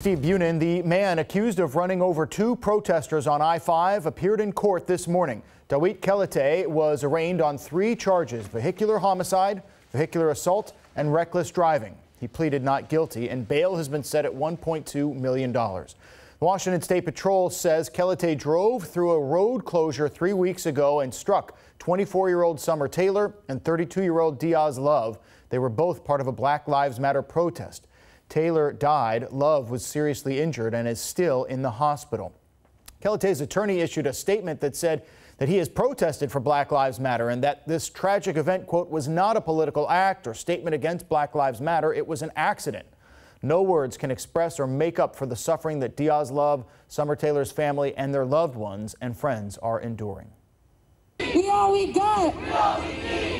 Steve Bunin, the man accused of running over two protesters on I-5, appeared in court this morning. Dawit Kelete was arraigned on three charges, vehicular homicide, vehicular assault, and reckless driving. He pleaded not guilty, and bail has been set at $1.2 million. The Washington State Patrol says Kelete drove through a road closure three weeks ago and struck 24-year-old Summer Taylor and 32-year-old Diaz Love. They were both part of a Black Lives Matter protest. Taylor died. Love was seriously injured and is still in the hospital. Kelete's attorney issued a statement that said that he has protested for Black Lives Matter and that this tragic event, quote, was not a political act or statement against Black Lives Matter. It was an accident. No words can express or make up for the suffering that Diaz Love, Summer Taylor's family, and their loved ones and friends are enduring. We all we got. We all we.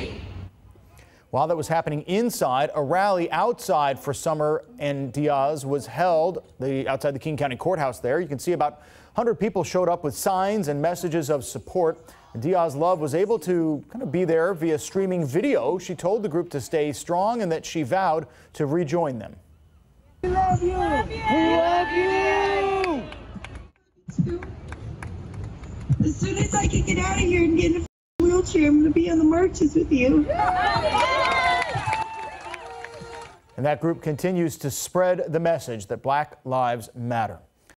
While that was happening inside, a rally outside for Summer and Diaz was held the, outside the King County Courthouse there. You can see about 100 people showed up with signs and messages of support. Diaz Love was able to kind of be there via streaming video. She told the group to stay strong and that she vowed to rejoin them. We love you. Love you. We love you. As soon as I can get out of here and get in a wheelchair, I'm going to be on the marches with you. And that group continues to spread the message that Black Lives Matter.